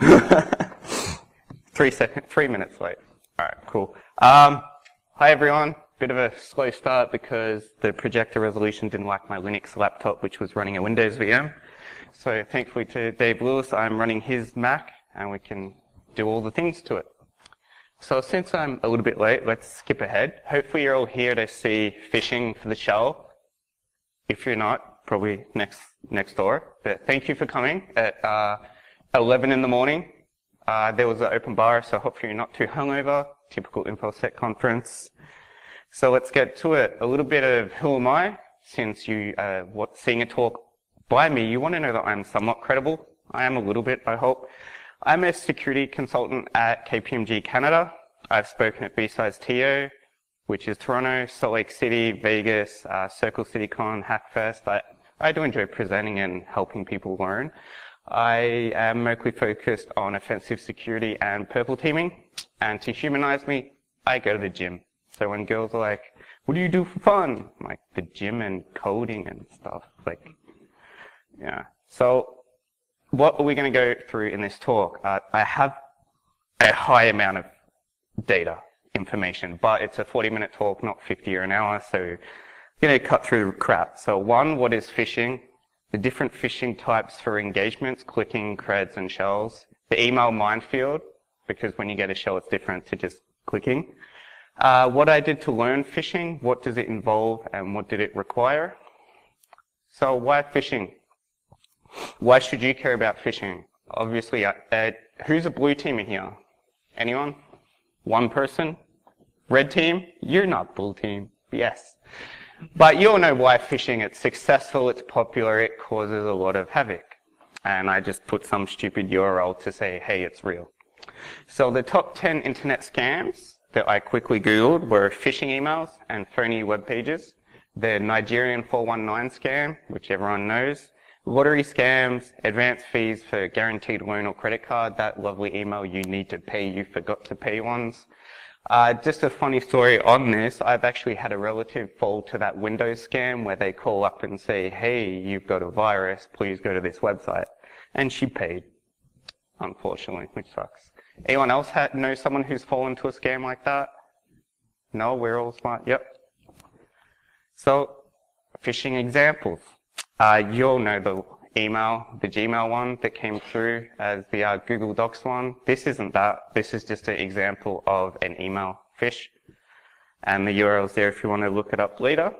three seconds, three minutes late. All right, cool. Um, hi everyone. Bit of a slow start because the projector resolution didn't like my Linux laptop, which was running a Windows VM. So thankfully to Dave Lewis, I'm running his Mac, and we can do all the things to it. So since I'm a little bit late, let's skip ahead. Hopefully you're all here to see phishing for the shell. If you're not, probably next next door. But thank you for coming at uh, 11 in the morning. Uh, there was an open bar, so hopefully you're not too hungover. Typical InfoSec conference. So let's get to it. A little bit of who am I? Since you uh, what, seeing a talk by me, you want to know that I'm somewhat credible. I am a little bit, I hope. I'm a security consultant at KPMG Canada. I've spoken at BSides TO, which is Toronto, Salt Lake City, Vegas, uh, Circle City Con, Hackfest. I, I do enjoy presenting and helping people learn. I am mostly focused on offensive security and purple teaming. And to humanize me, I go to the gym. So when girls are like, what do you do for fun? I'm like, the gym and coding and stuff. Like, yeah. So what are we going to go through in this talk? Uh, I have a high amount of data information, but it's a 40 minute talk, not 50 or an hour, so going to cut through the crap. So one, what is phishing? The different phishing types for engagements, clicking, creds, and shells. The email minefield, because when you get a shell, it's different to just clicking. Uh, what I did to learn phishing, what does it involve, and what did it require? So why phishing? Why should you care about phishing? Obviously, uh, uh, who's a blue teamer here? Anyone? One person? Red team? You're not blue team. Yes. But you all know why phishing, it's successful, it's popular, it causes a lot of havoc. And I just put some stupid URL to say, hey, it's real. So the top 10 internet scams that I quickly Googled were phishing emails and phony web pages. The Nigerian 419 scam, which everyone knows, lottery scams, advance fees for guaranteed loan or credit card, that lovely email you need to pay, you forgot to pay ones. Uh, just a funny story on this, I've actually had a relative fall to that Windows scam where they call up and say, hey, you've got a virus, please go to this website. And she paid, unfortunately, which sucks. Anyone else know someone who's fallen to a scam like that? No, we're all smart, yep. So, phishing examples. Uh, you'll know the email, the Gmail one that came through as the uh, Google Docs one. This isn't that. This is just an example of an email phish. And the URL's there if you want to look it up later.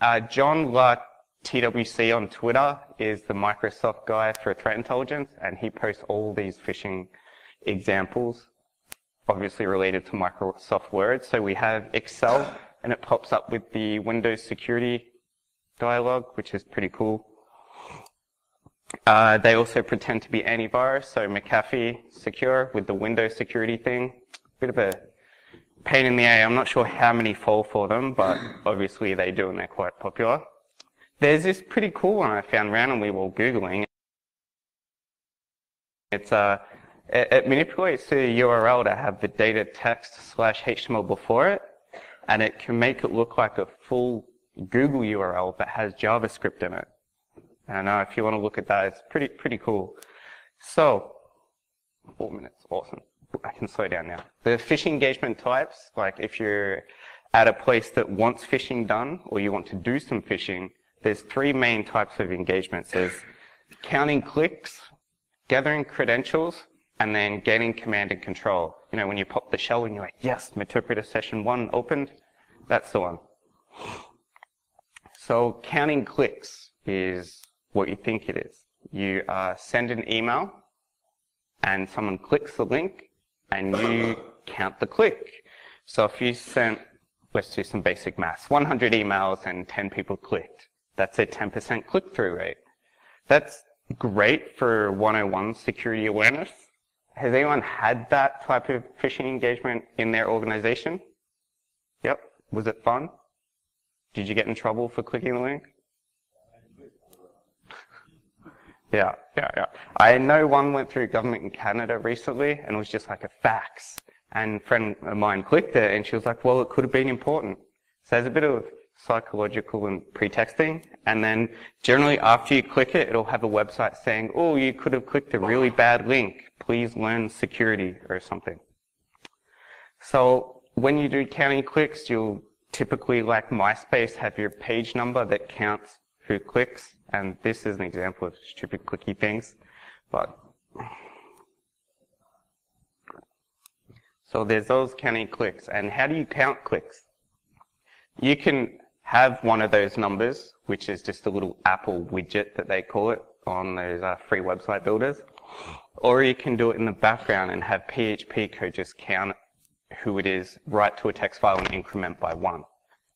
Uh, John La TWC on Twitter is the Microsoft guy for threat intelligence, and he posts all these phishing examples, obviously related to Microsoft Word. So we have Excel, and it pops up with the Windows security dialog, which is pretty cool. Uh, they also pretend to be antivirus, so McAfee secure with the Windows security thing. Bit of a pain in the A. I'm not sure how many fall for them, but obviously they do and they're quite popular. There's this pretty cool one I found randomly while Googling. It's uh, it, it manipulates the URL to have the data text slash HTML before it, and it can make it look like a full Google URL that has JavaScript in it. And uh, if you want to look at that, it's pretty pretty cool. So, four minutes, awesome. I can slow down now. The phishing engagement types, like if you're at a place that wants phishing done, or you want to do some phishing, there's three main types of engagements. There's counting clicks, gathering credentials, and then gaining command and control. You know, when you pop the shell and you're like, yes, Meterpreter session one opened, that's the one. So counting clicks is what you think it is. You uh, send an email and someone clicks the link and you count the click. So if you sent, let's do some basic maths, 100 emails and 10 people clicked, that's a 10% click-through rate. That's great for 101 security awareness. Has anyone had that type of phishing engagement in their organization? Yep. Was it fun? Did you get in trouble for clicking the link? Yeah, yeah, yeah. I know one went through government in Canada recently and it was just like a fax. And a friend of mine clicked it and she was like, well, it could have been important. So there's a bit of psychological and pretexting. And then generally after you click it, it'll have a website saying, oh, you could have clicked a really bad link. Please learn security or something. So when you do counting clicks, you'll typically, like MySpace, have your page number that counts who clicks. And this is an example of stupid clicky things. But so there's those counting clicks. And how do you count clicks? You can have one of those numbers, which is just a little Apple widget that they call it on those uh, free website builders. Or you can do it in the background and have PHP code just count who it is, write to a text file and increment by one.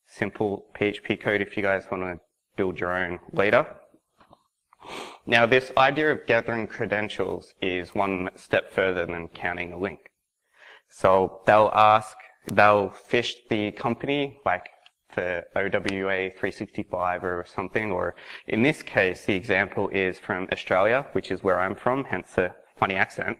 Simple PHP code if you guys want to build your own later. Now this idea of gathering credentials is one step further than counting a link. So they'll ask, they'll fish the company, like for OWA 365 or something, or in this case, the example is from Australia, which is where I'm from, hence the funny accent.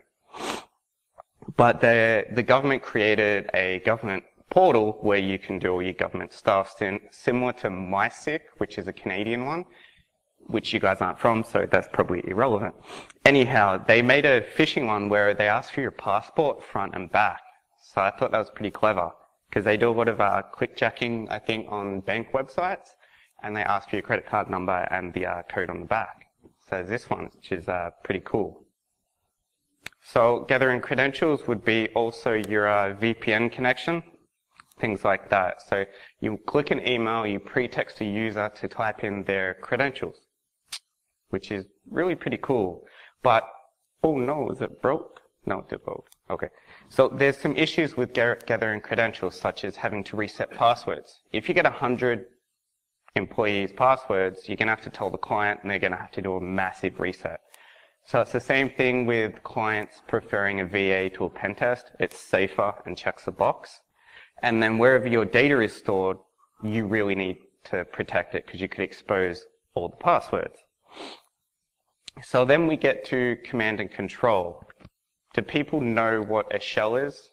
But the, the government created a government portal where you can do all your government stuff, similar to MySIC, which is a Canadian one, which you guys aren't from, so that's probably irrelevant. Anyhow, they made a phishing one where they ask for your passport front and back. So I thought that was pretty clever because they do a lot of uh, clickjacking, I think, on bank websites, and they ask for your credit card number and the uh, code on the back. So this one, which is uh, pretty cool. So gathering credentials would be also your uh, VPN connection, things like that. So you click an email, you pretext a user to type in their credentials, which is really pretty cool. But, oh no, is it broke? No, it did broke. Okay. So there's some issues with gathering credentials, such as having to reset passwords. If you get 100 employees' passwords, you're going to have to tell the client and they're going to have to do a massive reset. So it's the same thing with clients preferring a VA to a pen test. It's safer and checks the box. And then wherever your data is stored, you really need to protect it because you could expose all the passwords. So then we get to command and control. Do people know what a shell is?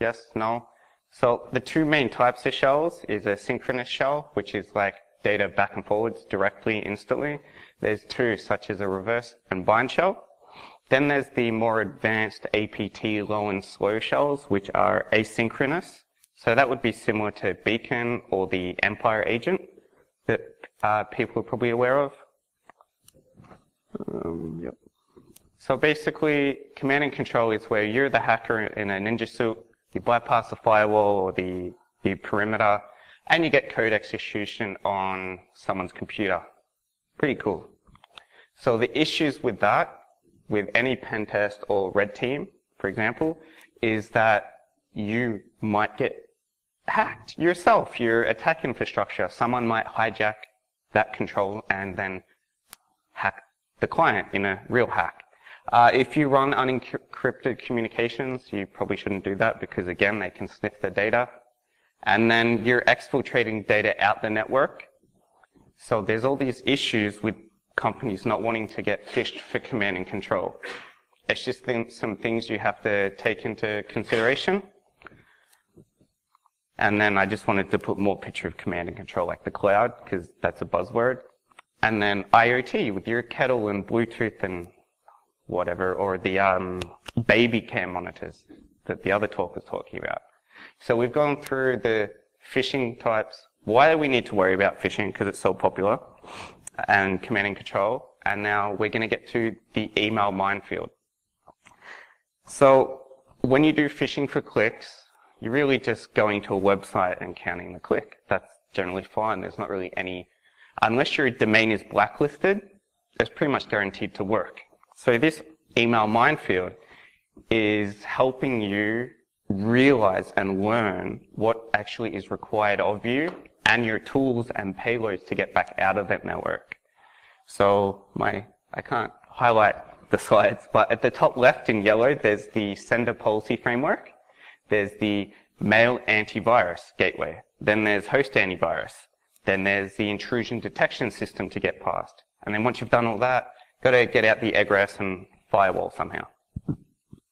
Yes? No? So the two main types of shells is a synchronous shell, which is like data back and forwards directly, instantly. There's two, such as a reverse and bind shell. Then there's the more advanced APT low and slow shells, which are asynchronous. So that would be similar to Beacon or the Empire agent that uh, people are probably aware of. Um, yep. So basically, command and control is where you're the hacker in a ninja suit, you bypass the firewall or the, the perimeter, and you get code execution on someone's computer. Pretty cool. So the issues with that, with any pen test or red team, for example, is that you might get hacked yourself, your attack infrastructure. Someone might hijack that control and then the client in a real hack. Uh, if you run unencrypted communications, you probably shouldn't do that because again, they can sniff the data. And then you're exfiltrating data out the network. So there's all these issues with companies not wanting to get phished for command and control. It's just some things you have to take into consideration. And then I just wanted to put more picture of command and control like the cloud, because that's a buzzword. And then IoT with your kettle and Bluetooth and whatever, or the um, baby cam monitors that the other talk was talking about. So we've gone through the phishing types, why do we need to worry about phishing because it's so popular, and command and control, and now we're going to get to the email minefield. So when you do phishing for clicks, you're really just going to a website and counting the click. That's generally fine. There's not really any, unless your domain is blacklisted, it's pretty much guaranteed to work. So this email minefield is helping you realize and learn what actually is required of you and your tools and payloads to get back out of that network. So my, I can't highlight the slides, but at the top left in yellow, there's the sender policy framework. There's the mail antivirus gateway. Then there's host antivirus. Then there's the intrusion detection system to get past. And then once you've done all that, got to get out the egress and firewall somehow.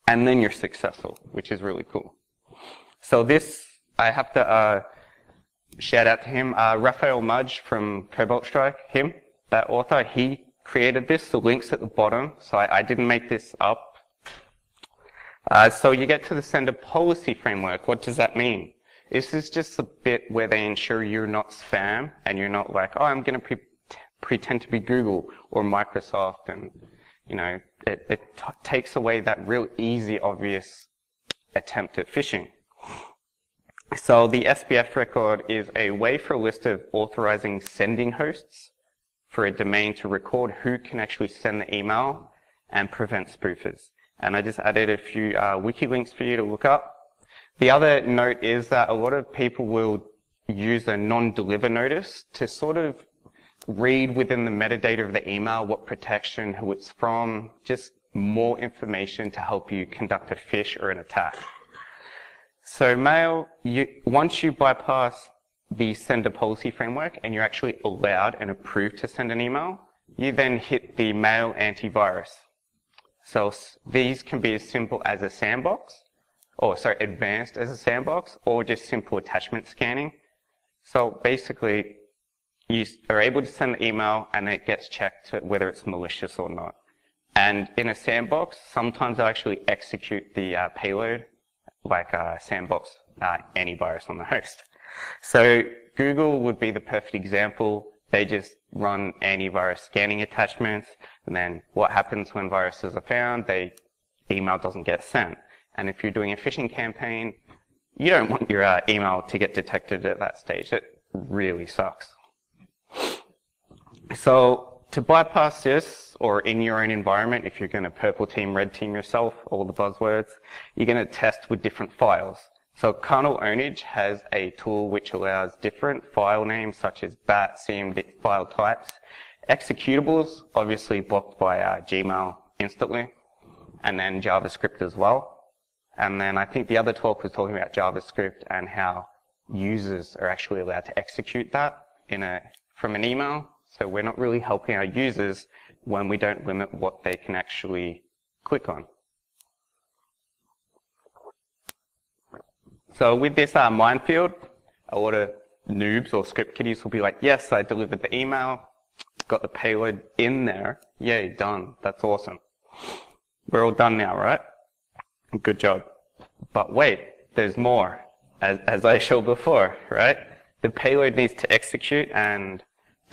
And then you're successful, which is really cool. So this, I have to uh, shout out to him. Uh, Raphael Mudge from Cobalt Strike, him, that author, he created this. The link's at the bottom, so I, I didn't make this up. Uh, so you get to the sender policy framework. What does that mean? This is just a bit where they ensure you're not spam and you're not like, oh, I'm going to pre pretend to be Google or Microsoft and, you know, it, it takes away that real easy, obvious attempt at phishing. So the SPF record is a way for a list of authorizing sending hosts for a domain to record who can actually send the email and prevent spoofers. And I just added a few uh, wiki links for you to look up. The other note is that a lot of people will use a non-deliver notice to sort of read within the metadata of the email what protection, who it's from, just more information to help you conduct a phish or an attack. So mail, you, once you bypass the sender policy framework and you're actually allowed and approved to send an email, you then hit the mail antivirus. So these can be as simple as a sandbox, or sorry, advanced as a sandbox, or just simple attachment scanning. So basically, you are able to send the email and it gets checked whether it's malicious or not. And in a sandbox, sometimes they'll actually execute the uh, payload like a sandbox uh, antivirus on the host. So Google would be the perfect example. They just run antivirus scanning attachments, and then what happens when viruses are found? They email doesn't get sent. And if you're doing a phishing campaign, you don't want your uh, email to get detected at that stage. It really sucks. So to bypass this, or in your own environment, if you're going to purple team, red team yourself, all the buzzwords, you're going to test with different files. So kernel ownage has a tool which allows different file names such as bat, CMD file types. Executables, obviously blocked by uh, Gmail instantly, and then JavaScript as well. And then I think the other talk was talking about JavaScript and how users are actually allowed to execute that in a from an email. So we're not really helping our users when we don't limit what they can actually click on. So with this uh, minefield, a lot of noobs or script kiddies will be like, yes, I delivered the email, got the payload in there. Yay, done. That's awesome. We're all done now, right? Good job. But wait, there's more, as, as I showed before, right? The payload needs to execute and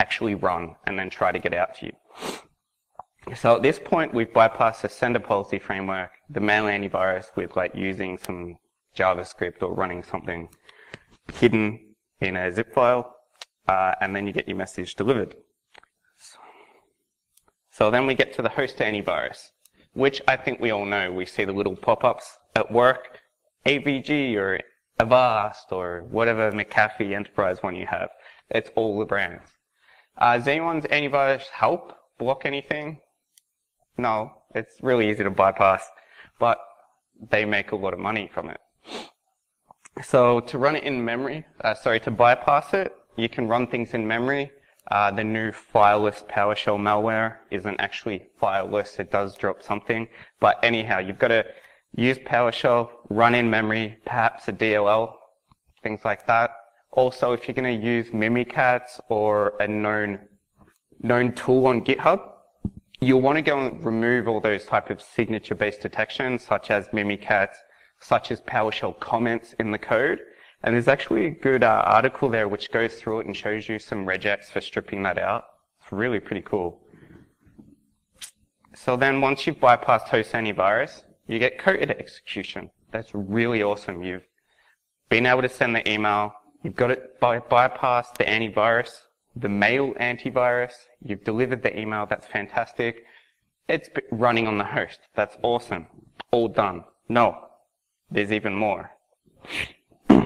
actually run and then try to get out to you. So at this point, we've bypassed the sender policy framework, the mail antivirus with like using some JavaScript or running something hidden in a zip file, uh, and then you get your message delivered. So then we get to the host antivirus, which I think we all know. We see the little pop-ups at work, AVG or Avast or whatever McAfee enterprise one you have. It's all the brands. Uh, does anyone's antivirus help block anything? No, it's really easy to bypass, but they make a lot of money from it. So to run it in memory, uh, sorry, to bypass it, you can run things in memory. Uh, the new fileless PowerShell malware isn't actually fileless. It does drop something. But anyhow, you've got to use PowerShell, run in memory, perhaps a DLL, things like that. Also, if you're going to use Mimikatz or a known, known tool on GitHub, you'll want to go and remove all those type of signature-based detections, such as Mimikatz, such as PowerShell comments in the code. And there's actually a good uh, article there which goes through it and shows you some regex for stripping that out. It's really pretty cool. So then once you've bypassed host antivirus, you get coded execution. That's really awesome. You've been able to send the email, You've got it by bypass the antivirus, the mail antivirus. You've delivered the email. That's fantastic. It's running on the host. That's awesome. All done. No, there's even more.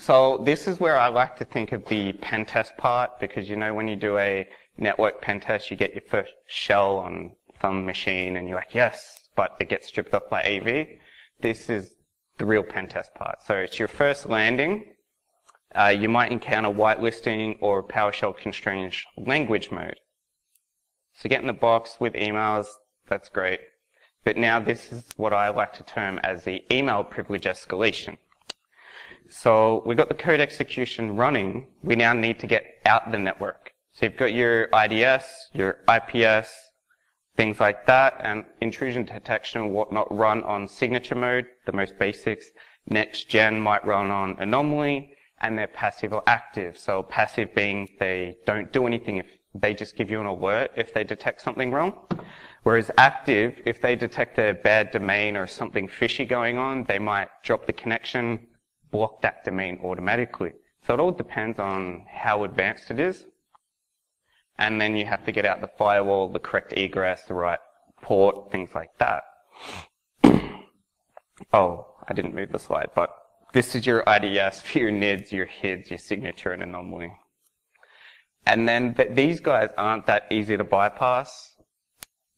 So this is where I like to think of the pen test part because you know when you do a network pen test, you get your first shell on some machine and you're like, yes, but it gets stripped off by AV. This is the real pen test part. So it's your first landing. Uh, you might encounter whitelisting or PowerShell constrained language mode. So get in the box with emails, that's great. But now this is what I like to term as the email privilege escalation. So we've got the code execution running. We now need to get out the network. So you've got your IDS, your IPS, things like that, and intrusion detection and whatnot run on signature mode, the most basics. Next gen might run on anomaly, and they're passive or active. So passive being they don't do anything if they just give you an alert if they detect something wrong. Whereas active, if they detect a bad domain or something fishy going on, they might drop the connection, block that domain automatically. So it all depends on how advanced it is and then you have to get out the firewall, the correct egress, the right port, things like that. oh, I didn't move the slide, but this is your IDS for your NIDs, your HIDs, your signature and anomaly. And then th these guys aren't that easy to bypass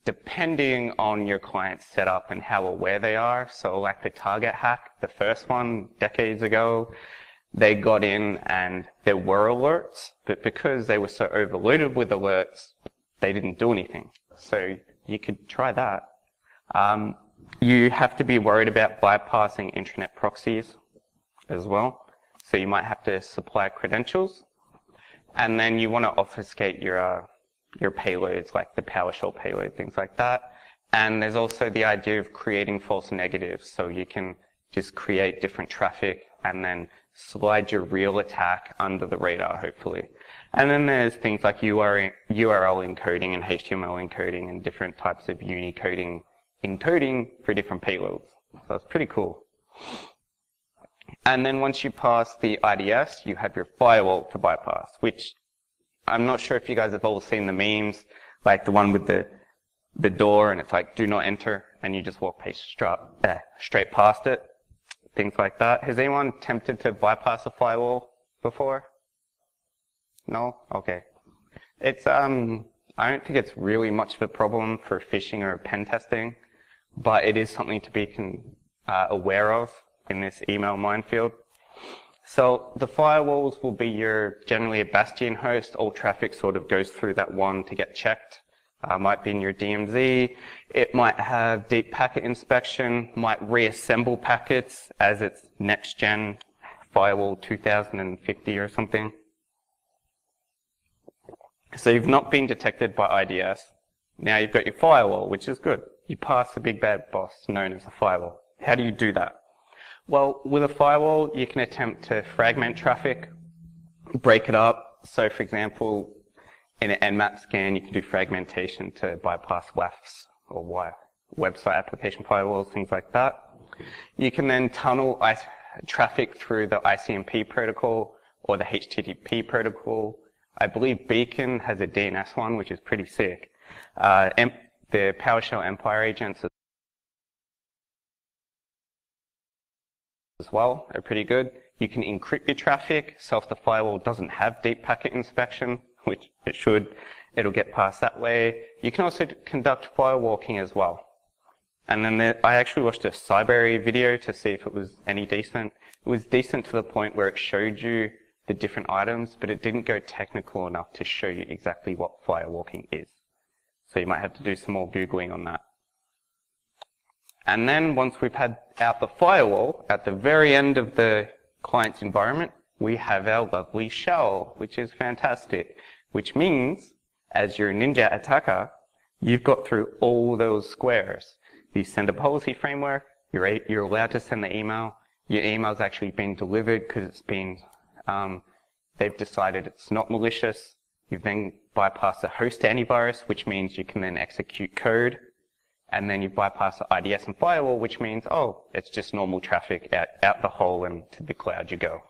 depending on your client's setup and how aware they are. So like the target hack, the first one decades ago, they got in and there were alerts, but because they were so overloaded with alerts, they didn't do anything. So you could try that. Um, you have to be worried about bypassing internet proxies as well. So you might have to supply credentials. And then you want to obfuscate your, uh, your payloads, like the PowerShell payload, things like that. And there's also the idea of creating false negatives. So you can just create different traffic and then slide your real attack under the radar, hopefully. And then there's things like URL, encoding and HTML encoding and different types of Unicoding encoding for different payloads. So it's pretty cool. And then once you pass the IDS, you have your firewall to bypass, which I'm not sure if you guys have all seen the memes, like the one with the the door and it's like do not enter and you just walk straight, uh, straight past it things like that. Has anyone attempted to bypass a firewall before? No? Okay. It's, um, I don't think it's really much of a problem for phishing or pen testing, but it is something to be con, uh, aware of in this email minefield. So the firewalls will be your generally a bastion host. All traffic sort of goes through that one to get checked uh, might be in your DMZ. It might have deep packet inspection, might reassemble packets as its next gen firewall 2050 or something. So you've not been detected by IDS. Now you've got your firewall, which is good. You pass the big bad boss known as a firewall. How do you do that? Well, with a firewall, you can attempt to fragment traffic, break it up. So for example, in an Nmap scan, you can do fragmentation to bypass WAFs or website application firewalls, things like that. You can then tunnel traffic through the ICMP protocol or the HTTP protocol. I believe Beacon has a DNS one, which is pretty sick. Uh, the PowerShell Empire agents as well are pretty good. You can encrypt your traffic, so if the firewall doesn't have deep packet inspection, which it should. It'll get past that way. You can also conduct firewalking as well. And then I actually watched a Cyber video to see if it was any decent. It was decent to the point where it showed you the different items, but it didn't go technical enough to show you exactly what firewalking is. So you might have to do some more Googling on that. And then once we've had out the firewall, at the very end of the client's environment, we have our lovely shell, which is fantastic which means as your ninja attacker, you've got through all those squares. You send a policy framework, you're, a, you're allowed to send the email, your email's actually been delivered because it's been, um, they've decided it's not malicious. You've then bypassed the host antivirus, which means you can then execute code. And then you bypass the IDS and firewall, which means, oh, it's just normal traffic out, out the hole and to the cloud you go.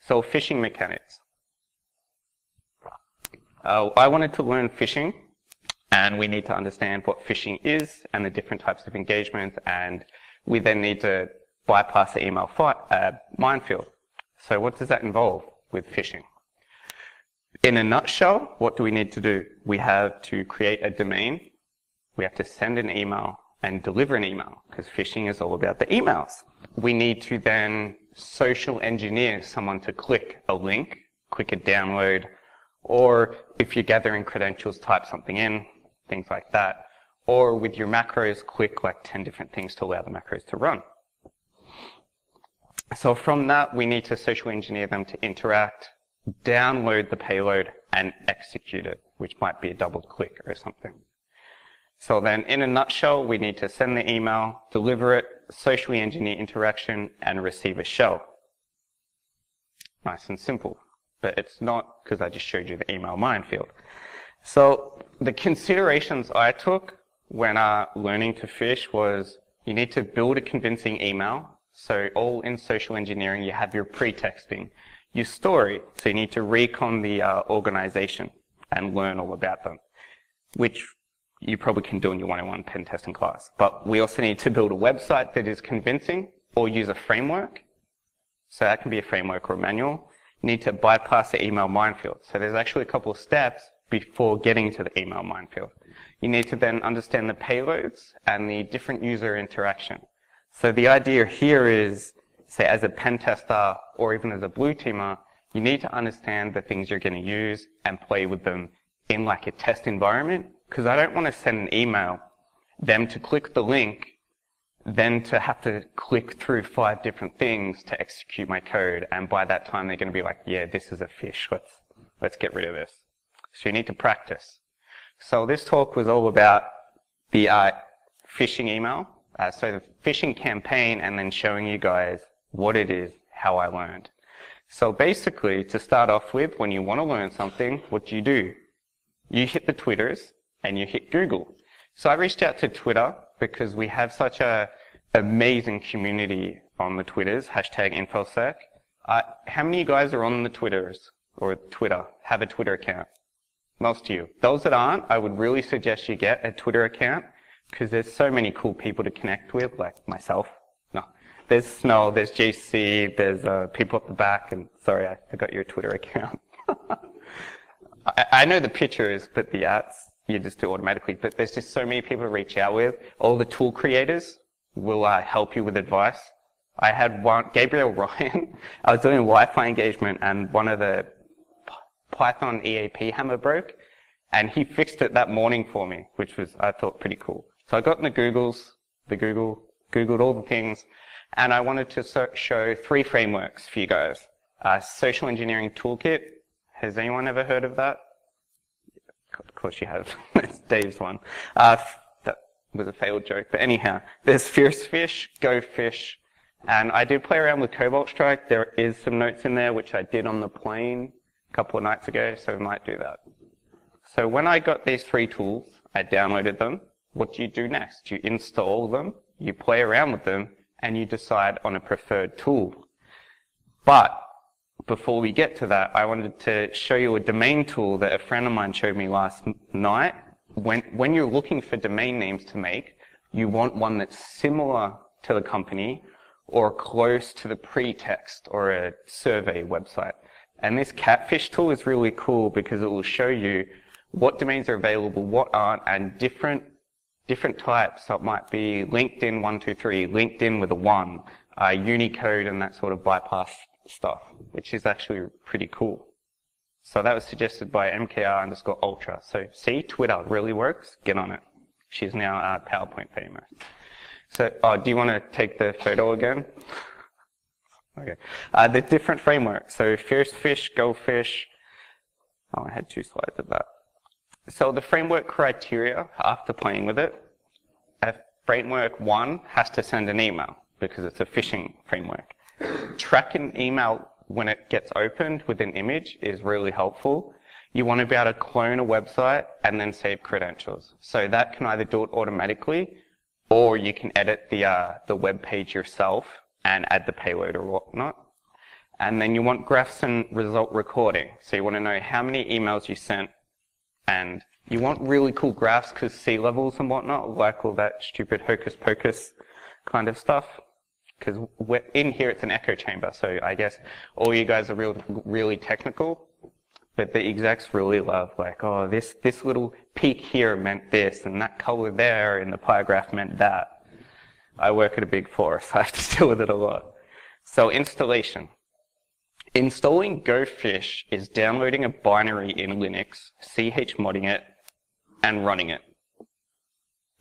So phishing mechanics. Uh, I wanted to learn phishing, and we need to understand what phishing is and the different types of engagement, and we then need to bypass the email fight, uh, minefield. So what does that involve with phishing? In a nutshell, what do we need to do? We have to create a domain, we have to send an email and deliver an email, because phishing is all about the emails. We need to then social engineer someone to click a link, click a download, or if you're gathering credentials, type something in, things like that. Or with your macros, click like 10 different things to allow the macros to run. So from that, we need to social engineer them to interact, download the payload, and execute it, which might be a double click or something. So then, in a nutshell, we need to send the email, deliver it, socially engineer interaction, and receive a shell. Nice and simple. But it's not because I just showed you the email minefield. So the considerations I took when uh, learning to fish was you need to build a convincing email. So all in social engineering, you have your pretexting, your story. So you need to recon the uh, organization and learn all about them, which you probably can do in your one-on-one pen testing class. But we also need to build a website that is convincing or use a framework. So that can be a framework or a manual. You need to bypass the email minefield. So there's actually a couple of steps before getting to the email minefield. You need to then understand the payloads and the different user interaction. So the idea here is, say, as a pen tester or even as a blue teamer, you need to understand the things you're going to use and play with them in like a test environment because I don't want to send an email, them to click the link, then to have to click through five different things to execute my code. And by that time, they're going to be like, yeah, this is a phish. Let's, let's get rid of this. So you need to practice. So this talk was all about the uh, phishing email. Uh, so the phishing campaign and then showing you guys what it is, how I learned. So basically, to start off with, when you want to learn something, what do you do? You hit the Twitters and you hit Google. So I reached out to Twitter because we have such a amazing community on the Twitters, hashtag InfoSec. Uh, how many of you guys are on the Twitters or Twitter, have a Twitter account? Most of you. Those that aren't, I would really suggest you get a Twitter account because there's so many cool people to connect with, like myself. No, there's Snow, there's JC, there's uh, people at the back, and sorry, I forgot your Twitter account. I, I, know the pictures, but the ads you just do automatically. But there's just so many people to reach out with. All the tool creators will uh, help you with advice. I had one, Gabriel Ryan. I was doing Wi-Fi engagement, and one of the Python EAP hammer broke, and he fixed it that morning for me, which was, I thought, pretty cool. So I got in the Googles, the Google, Googled all the things, and I wanted to show three frameworks for you guys. Uh, Social Engineering Toolkit. Has anyone ever heard of that? Of course you have. it's Dave's one. Uh, that was a failed joke. But anyhow, there's Fierce Fish, Go Fish, and I did play around with Cobalt Strike. There is some notes in there, which I did on the plane a couple of nights ago, so we might do that. So when I got these three tools, I downloaded them. What do you do next? You install them, you play around with them, and you decide on a preferred tool. But before we get to that, I wanted to show you a domain tool that a friend of mine showed me last night. When, when you're looking for domain names to make, you want one that's similar to the company or close to the pretext or a survey website. And this catfish tool is really cool because it will show you what domains are available, what aren't, and different different types. So it might be LinkedIn 123, LinkedIn with a 1, uh, Unicode and that sort of bypass stuff, which is actually pretty cool. So that was suggested by MKR underscore ultra. So see, Twitter really works. Get on it. She's now uh, PowerPoint famous. So, oh, do you want to take the photo again? Okay. Uh, the different frameworks. So Fierce Fish. Oh, I had two slides of that. So the framework criteria after playing with it, a framework one has to send an email because it's a phishing framework. Track an email when it gets opened with an image is really helpful. You want to be able to clone a website and then save credentials. So that can either do it automatically or you can edit the, uh, the web page yourself and add the payload or whatnot. And then you want graphs and result recording. So you want to know how many emails you sent and you want really cool graphs because sea levels and whatnot, like all that stupid hocus pocus kind of stuff. Because in here it's an echo chamber, so I guess all you guys are real, really technical, but the execs really love like, oh, this, this little peak here meant this, and that color there in the pie graph meant that. I work at a big four, so I have to deal with it a lot. So installation. Installing GoFish is downloading a binary in Linux, chmodding it, and running it.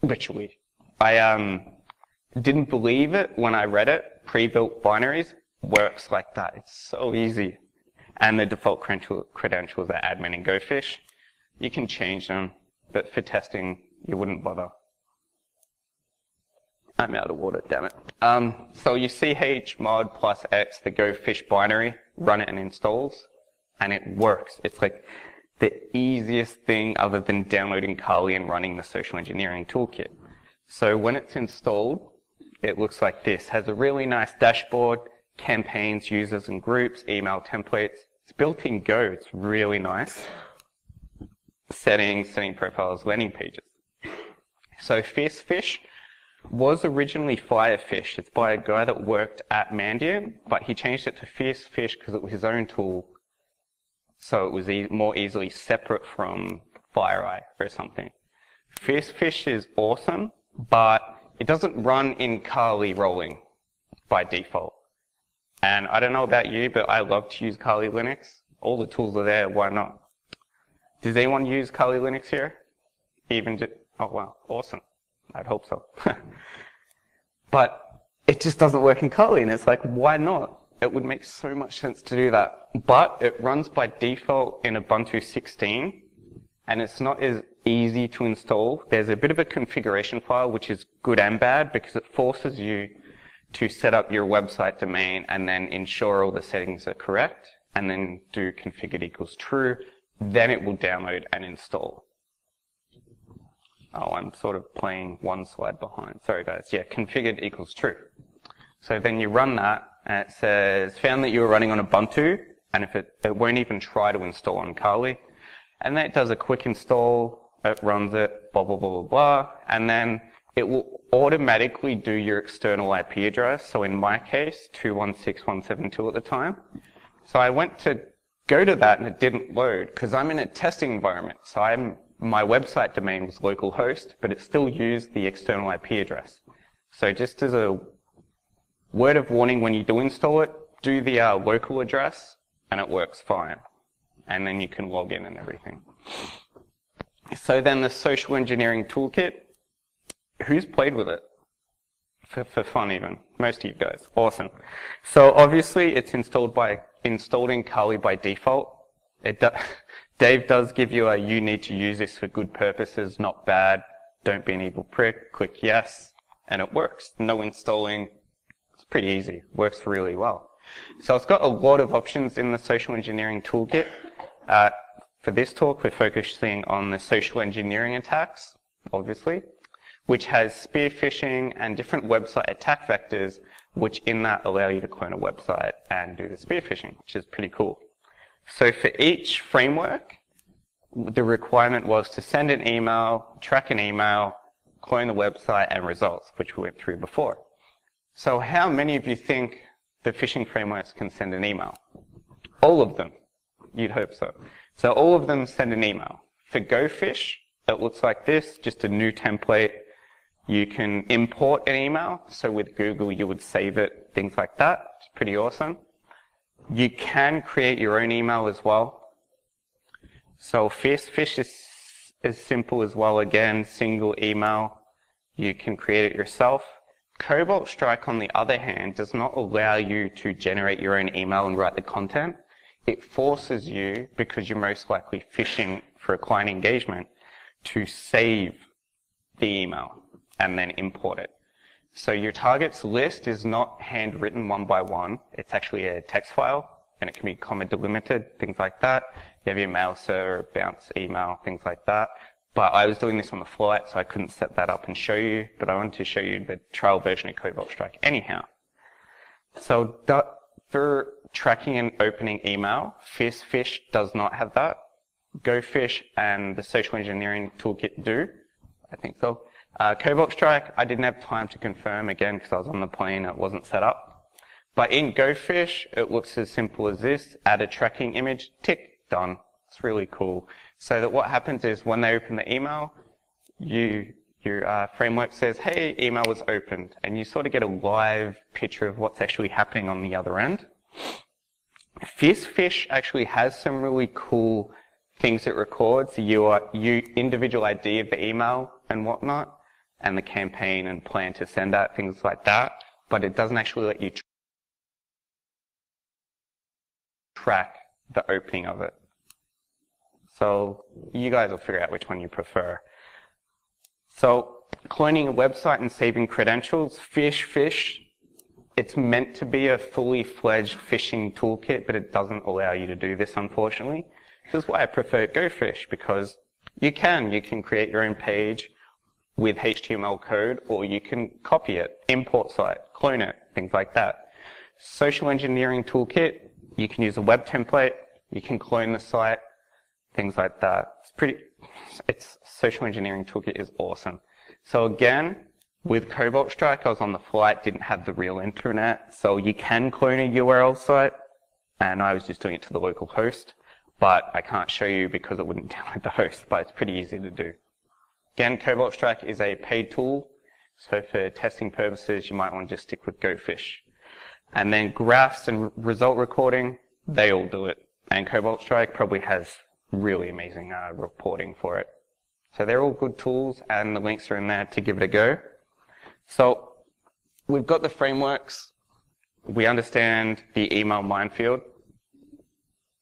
Literally. I um, didn't believe it when I read it, pre-built binaries, works like that. It's so easy. And the default credentials are admin and GoFish. You can change them, but for testing, you wouldn't bother. I'm out of water, damn it. Um, so you ch mod plus x, the GoFish binary, run it and installs, and it works. It's like the easiest thing other than downloading Kali and running the social engineering toolkit. So when it's installed, it looks like this. Has a really nice dashboard, campaigns, users and groups, email templates. It's built in Go. It's really nice. Settings, setting profiles, landing pages. So Fiercefish was originally Firefish. It's by a guy that worked at Mandiant, but he changed it to Fiercefish because it was his own tool. So it was e more easily separate from FireEye or something. Fiercefish is awesome, but it doesn't run in Kali rolling by default. And I don't know about you, but I love to use Kali Linux. All the tools are there, why not? Does anyone use Kali Linux here? Even just, oh wow, awesome. I'd hope so. but it just doesn't work in Kali, and it's like, why not? It would make so much sense to do that. But it runs by default in Ubuntu 16, and it's not as easy to install. There's a bit of a configuration file, which is good and bad, because it forces you to set up your website domain and then ensure all the settings are correct, and then do configured equals true. Then it will download and install. Oh, I'm sort of playing one slide behind. Sorry guys. Yeah, configured equals true. So then you run that and it says, found that you were running on Ubuntu and if it, it won't even try to install on Kali. And that does a quick install, it runs it, blah, blah, blah, blah, blah. And then it will automatically do your external IP address. So in my case, 216172 at the time. So I went to go to that and it didn't load because I'm in a testing environment. So I'm my website domain was localhost, but it still used the external IP address. So just as a word of warning, when you do install it, do the uh, local address, and it works fine. And then you can log in and everything. So then the social engineering toolkit, who's played with it? For, for fun even, most of you guys, awesome. So obviously it's installed by, installed in Kali by default. It does, Dave does give you a you need to use this for good purposes, not bad. Don't be an evil prick. Click yes, and it works. No installing. It's pretty easy. Works really well. So it's got a lot of options in the social engineering toolkit. Uh, for this talk, we're focusing on the social engineering attacks, obviously, which has spear phishing and different website attack vectors, which in that allow you to clone a website and do the spear phishing, which is pretty cool. So for each framework, the requirement was to send an email, track an email, clone the website, and results, which we went through before. So how many of you think the phishing frameworks can send an email? All of them. You'd hope so. So all of them send an email. For GoFish, it looks like this, just a new template. You can import an email. So with Google, you would save it, things like that. It's pretty awesome. You can create your own email as well. So Fiercefish is as simple as well. Again, single email. You can create it yourself. Cobalt Strike, on the other hand, does not allow you to generate your own email and write the content. It forces you, because you're most likely phishing for a client engagement, to save the email and then import it. So your targets list is not handwritten one by one. It's actually a text file and it can be comma delimited, things like that. You have your mail server, bounce email, things like that. But I was doing this on the flight, so I couldn't set that up and show you, but I wanted to show you the trial version of Cobalt Strike anyhow. So for tracking and opening email, Fiercefish does not have that. GoFish and the social engineering toolkit do. I think so. Uh, Cobalt Strike, I didn't have time to confirm again because I was on the plane, it wasn't set up. But in GoFish, it looks as simple as this, add a tracking image, tick, done. It's really cool. So that what happens is when they open the email, you, your uh, framework says, hey, email was opened, and you sort of get a live picture of what's actually happening on the other end. Fiercefish actually has some really cool things it records, your, UI, individual ID of the email and whatnot and the campaign and plan to send out, things like that, but it doesn't actually let you track the opening of it. So you guys will figure out which one you prefer. So cloning a website and saving credentials, PhishFish, it's meant to be a fully fledged phishing toolkit, but it doesn't allow you to do this, unfortunately. This is why I prefer GoPhish, because you can. You can create your own page with HTML code, or you can copy it, import site, clone it, things like that. Social engineering toolkit, you can use a web template, you can clone the site, things like that. It's pretty, it's social engineering toolkit is awesome. So again, with Cobalt Strike, I was on the flight, didn't have the real internet, so you can clone a URL site, and I was just doing it to the local host, but I can't show you because it wouldn't download the host, but it's pretty easy to do. Again, Cobalt Strike is a paid tool, so for testing purposes, you might want to just stick with GoPhish. And then graphs and result recording, they all do it. And Cobalt Strike probably has really amazing uh, reporting for it. So they're all good tools, and the links are in there to give it a go. So we've got the frameworks. We understand the email minefield.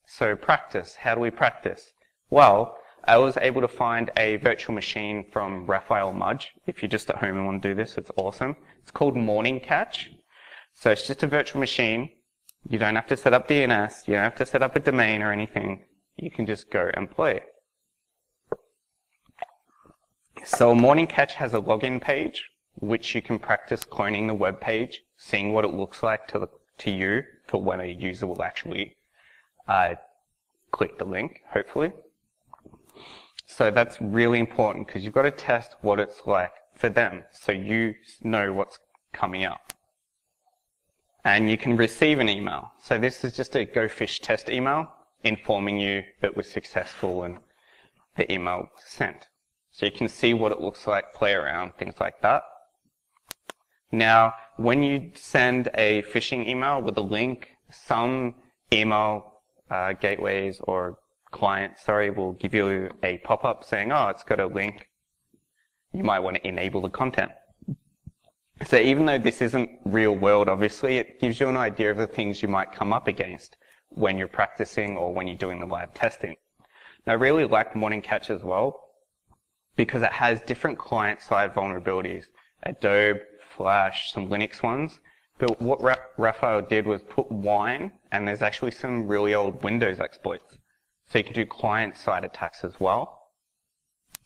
So practice. How do we practice? Well, I was able to find a virtual machine from Raphael Mudge. If you're just at home and want to do this, it's awesome. It's called Morning Catch. So it's just a virtual machine. You don't have to set up DNS. You don't have to set up a domain or anything. You can just go and play. So Morning Catch has a login page, which you can practice cloning the web page, seeing what it looks like to, the, to you for when a user will actually uh, click the link, hopefully. So that's really important because you've got to test what it's like for them so you know what's coming up. And you can receive an email. So this is just a GoPhish test email informing you that was successful and the email was sent. So you can see what it looks like, play around, things like that. Now, when you send a phishing email with a link, some email uh, gateways or clients, sorry, will give you a pop-up saying, oh, it's got a link. You might want to enable the content. So even though this isn't real world, obviously, it gives you an idea of the things you might come up against when you're practicing or when you're doing the live testing. Now, I really like Morning Catch as well because it has different client-side vulnerabilities. Adobe, Flash, some Linux ones. But what Raphael did was put Wine, and there's actually some really old Windows exploits. So you can do client-side attacks as well.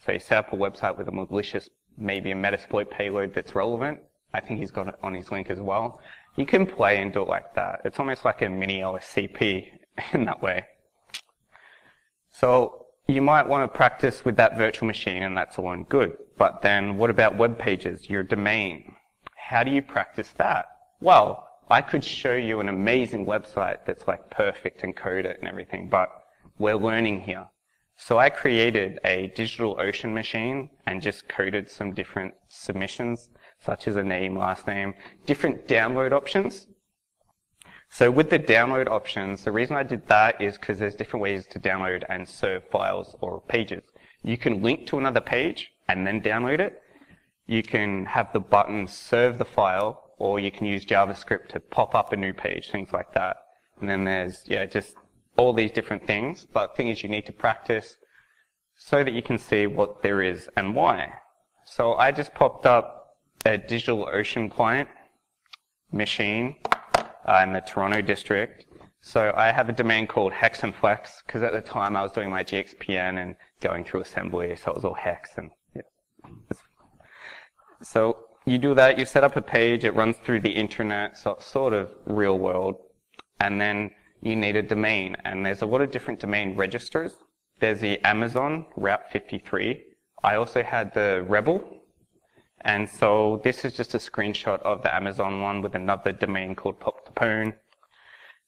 So you set up a website with a malicious, maybe a Metasploit payload that's relevant. I think he's got it on his link as well. You can play and do it like that. It's almost like a mini OSCP in that way. So you might want to practice with that virtual machine and that's all good. But then what about web pages, your domain? How do you practice that? Well, I could show you an amazing website that's like perfect and code it and everything, but we're learning here. So I created a digital ocean machine and just coded some different submissions, such as a name, last name, different download options. So with the download options, the reason I did that is because there's different ways to download and serve files or pages. You can link to another page and then download it. You can have the button serve the file, or you can use JavaScript to pop up a new page, things like that. And then there's, yeah, just all these different things, but the thing is you need to practice so that you can see what there is and why. So I just popped up a DigitalOcean client machine uh, in the Toronto district. So I have a domain called Hex and Flex because at the time I was doing my GXPN and going through assembly, so it was all hex and. So you do that, you set up a page, it runs through the internet, so sort of real world, and then you need a domain. And there's a lot of different domain registers. There's the Amazon Route 53. I also had the Rebel. And so this is just a screenshot of the Amazon one with another domain called Poptopone.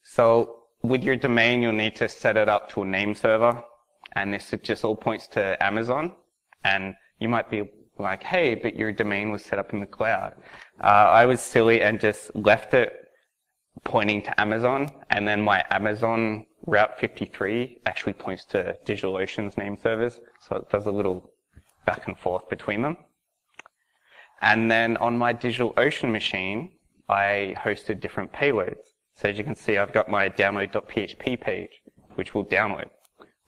So with your domain, you'll need to set it up to a name server. And this just all points to Amazon. And you might be like, hey, but your domain was set up in the cloud. Uh, I was silly and just left it pointing to Amazon, and then my Amazon Route 53 actually points to DigitalOcean's name servers, so it does a little back and forth between them. And then on my DigitalOcean machine, I hosted different payloads. So as you can see, I've got my download.php page, which will download.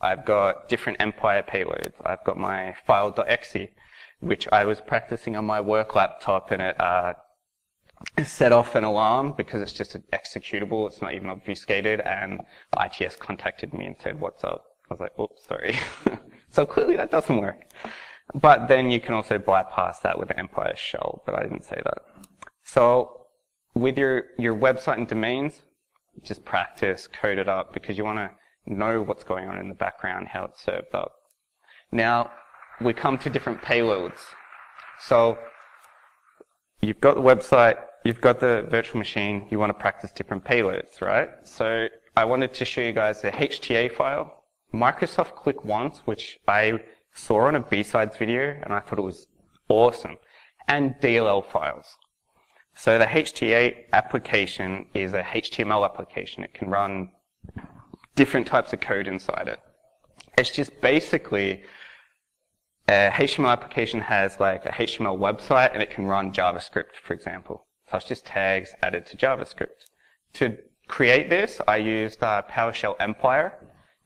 I've got different Empire payloads. I've got my file.exe, which I was practicing on my work laptop and it uh, set off an alarm because it's just an executable. It's not even obfuscated. And ITS contacted me and said, what's up? I was like, oops, sorry. so clearly that doesn't work. But then you can also bypass that with the Empire shell, but I didn't say that. So with your, your website and domains, just practice, code it up because you want to know what's going on in the background, how it's served up. Now, we come to different payloads. So you've got the website, you've got the virtual machine, you want to practice different payloads, right? So I wanted to show you guys the HTA file, Microsoft Click Once, which I saw on a B-Sides video and I thought it was awesome, and DLL files. So the HTA application is a HTML application. It can run different types of code inside it. It's just basically a HTML application has like a HTML website and it can run JavaScript, for example. So it's just tags added to JavaScript. To create this, I used uh, PowerShell Empire,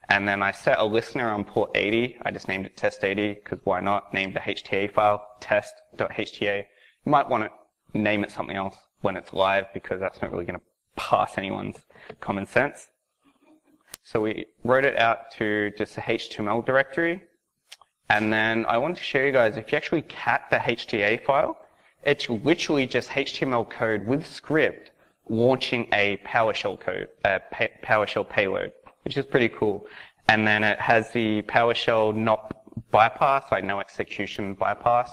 and then I set a listener on port 80. I just named it test80 because why not? Named the HTA file test.hta. You might want to name it something else when it's live because that's not really going to pass anyone's common sense. So we wrote it out to just a HTML directory. And then I want to show you guys, if you actually cat the HTA file, it's literally just HTML code with script launching a PowerShell code, a PowerShell payload, which is pretty cool. And then it has the PowerShell not bypass, like no execution bypass.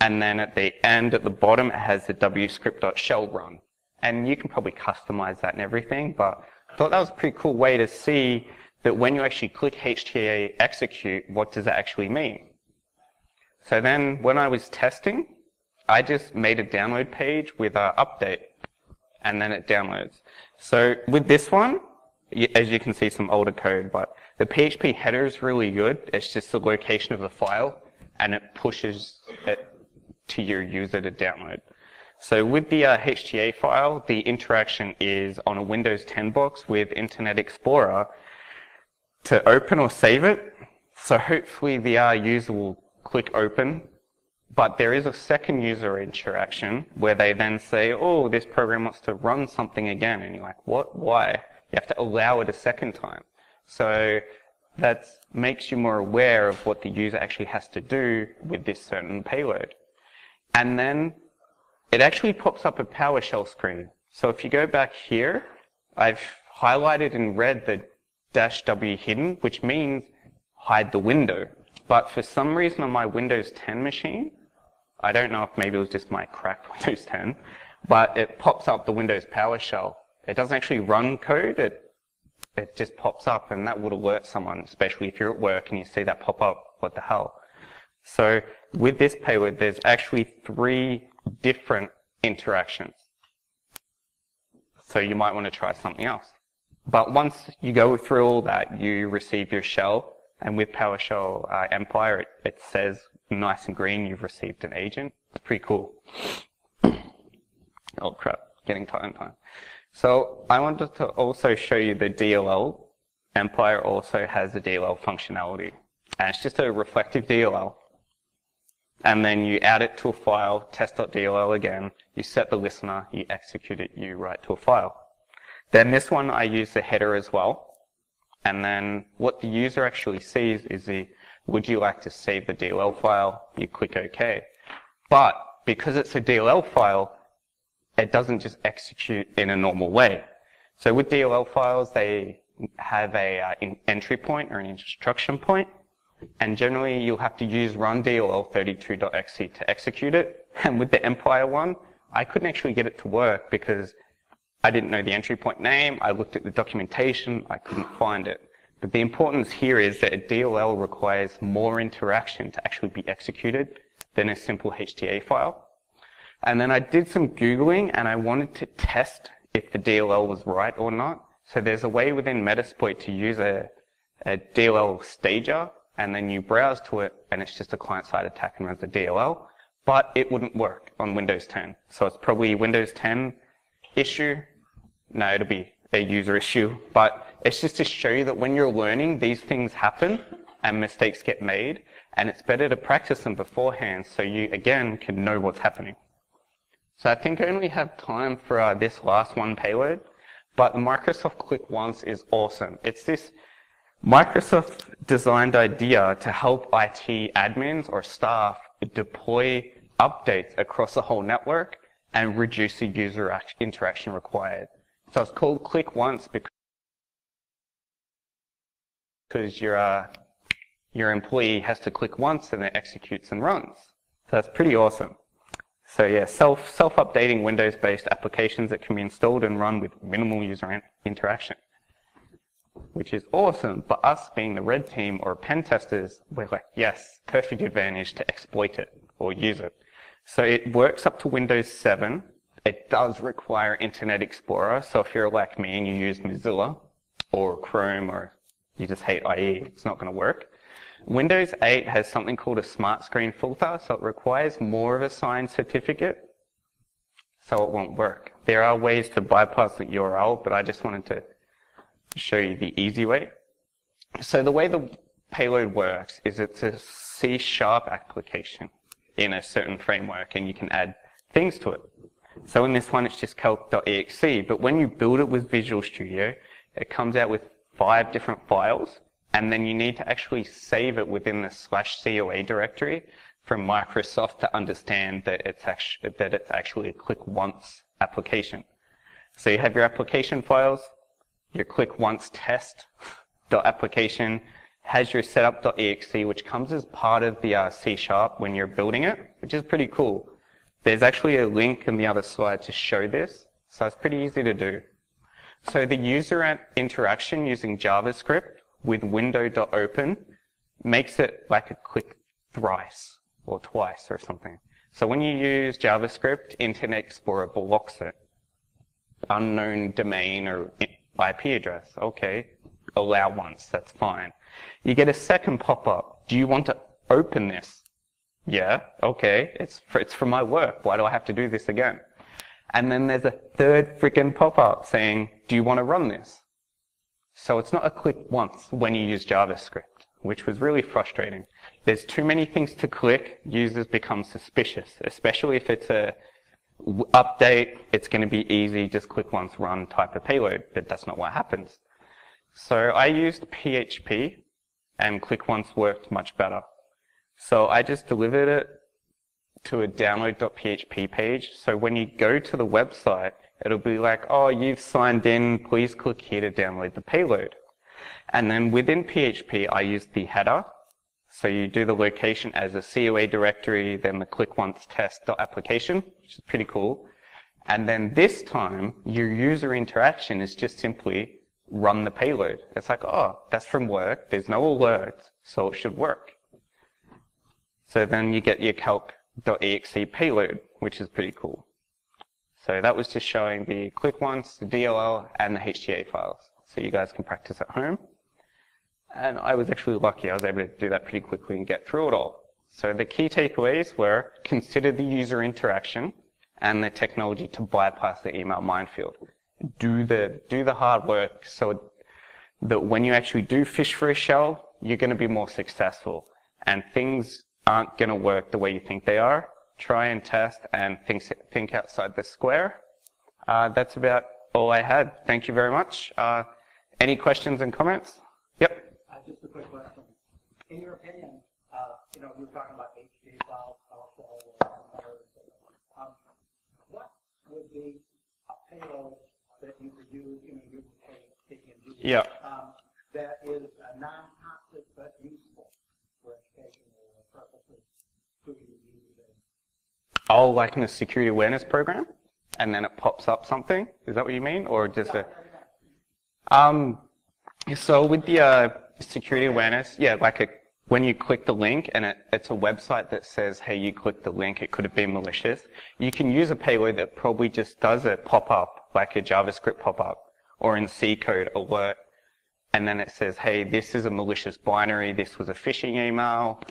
And then at the end, at the bottom, it has the wscript.shell run. And you can probably customize that and everything, but I thought that was a pretty cool way to see that when you actually click HTA execute, what does that actually mean? So then when I was testing, I just made a download page with an update and then it downloads. So with this one, as you can see some older code, but the PHP header is really good. It's just the location of the file and it pushes it to your user to download. So with the uh, HTA file, the interaction is on a Windows 10 box with Internet Explorer to open or save it. So hopefully the uh, user will click open, but there is a second user interaction where they then say, oh, this program wants to run something again. And you're like, what, why? You have to allow it a second time. So that makes you more aware of what the user actually has to do with this certain payload. And then it actually pops up a PowerShell screen. So if you go back here, I've highlighted in red the dash W hidden, which means hide the window. But for some reason on my Windows 10 machine, I don't know if maybe it was just my cracked Windows 10, but it pops up the Windows PowerShell. It doesn't actually run code, it, it just pops up and that would alert someone, especially if you're at work and you see that pop up, what the hell. So with this payload, there's actually three different interactions. So you might want to try something else. But once you go through all that, you receive your shell, and with PowerShell uh, Empire, it, it says nice and green, you've received an agent. It's pretty cool. oh crap, getting tight on time. So I wanted to also show you the DLL. Empire also has the DLL functionality. And it's just a reflective DLL and then you add it to a file, test.dll again, you set the listener, you execute it, you write to a file. Then this one, I use the header as well. And then what the user actually sees is the, would you like to save the DLL file? You click OK. But because it's a DLL file, it doesn't just execute in a normal way. So with DLL files, they have a uh, entry point or an instruction. And generally, you'll have to use run DLL32.exe to execute it. And with the Empire one, I couldn't actually get it to work because I didn't know the entry point name. I looked at the documentation. I couldn't find it. But the importance here is that a DLL requires more interaction to actually be executed than a simple HTA file. And then I did some Googling and I wanted to test if the DLL was right or not. So there's a way within Metasploit to use a, a DLL stager and then you browse to it, and it's just a client-side attack and runs the DLL, but it wouldn't work on Windows 10. So it's probably Windows 10 issue. No, it'll be a user issue. But it's just to show you that when you're learning, these things happen and mistakes get made. And it's better to practice them beforehand so you, again, can know what's happening. So I think I only have time for uh, this last one payload. But the Microsoft Click Once is awesome. It's this Microsoft designed idea to help IT admins or staff deploy updates across the whole network and reduce the user interaction required. So it's called Click Once because your, uh, your employee has to click once and it executes and runs. So that's pretty awesome. So yeah, self, self-updating Windows-based applications that can be installed and run with minimal user interaction which is awesome. But us being the red team or pen testers, we're like, yes, perfect advantage to exploit it or use it. So it works up to Windows 7. It does require Internet Explorer. So if you're like me and you use Mozilla or Chrome or you just hate IE, it's not going to work. Windows 8 has something called a smart screen filter, so it requires more of a signed certificate, so it won't work. There are ways to bypass the URL, but I just wanted to show you the easy way. So the way the payload works is it's a C sharp application in a certain framework and you can add things to it. So in this one, it's just calc.exe, but when you build it with Visual Studio, it comes out with five different files, and then you need to actually save it within the slash COA directory from Microsoft to understand that it's, actually, that it's actually a click once application. So you have your application files, your click once test application has your setup.exe, which comes as part of the uh, C Sharp when you're building it, which is pretty cool. There's actually a link in the other slide to show this, so it's pretty easy to do. So the user interaction using JavaScript with window.open makes it like a click thrice or twice or something. So when you use JavaScript, Internet Explorer blocks it. Unknown domain or IP address. Okay, allow once, that's fine. You get a second pop-up. Do you want to open this? Yeah, okay, it's for, it's for my work. Why do I have to do this again? And then there's a third freaking pop-up saying, do you want to run this? So it's not a click once when you use JavaScript, which was really frustrating. There's too many things to click, users become suspicious, especially if it's a update, it's going to be easy, just click once, run type of payload, but that's not what happens. So I used PHP and click once worked much better. So I just delivered it to a download.php page. So when you go to the website, it'll be like, oh, you've signed in, please click here to download the payload. And then within PHP, I used the header so you do the location as a COA directory, then the click once test application, which is pretty cool. And then this time, your user interaction is just simply run the payload. It's like, oh, that's from work. There's no alert, so it should work. So then you get your calc.exe payload, which is pretty cool. So that was just showing the click once, the DLL, and the HTA files. So you guys can practice at home. And I was actually lucky. I was able to do that pretty quickly and get through it all. So the key takeaways were consider the user interaction and the technology to bypass the email minefield. Do the, do the hard work so that when you actually do fish for a shell, you're going to be more successful. And things aren't going to work the way you think they are. Try and test and think, think outside the square. Uh, that's about all I had. Thank you very much. Uh, any questions and comments? Yep just a quick question. In your opinion, uh, you know, you were talking about HTA files, PowerShell, um, what would be a payload that you could use, you know, you could take and use, Yeah. um, that is uh, non-toxic but useful for educational purposes to be used in? Oh, like in a security awareness program? And then it pops up something? Is that what you mean? Or just a... Um, so with the uh, security awareness, yeah, like a, when you click the link and it, it's a website that says, hey, you clicked the link, it could have been malicious, you can use a payload that probably just does a pop-up, like a JavaScript pop-up, or in C code alert, and then it says, hey, this is a malicious binary, this was a phishing email.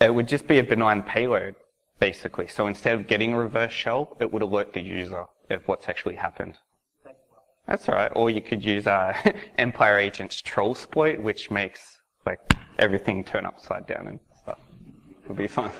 It would just be a benign payload, basically. So instead of getting a reverse shell, it would alert the user of what's actually happened. That's all right. Or you could use uh, Empire Agent's troll exploit, which makes like everything turn upside down and stuff. It Would be fun.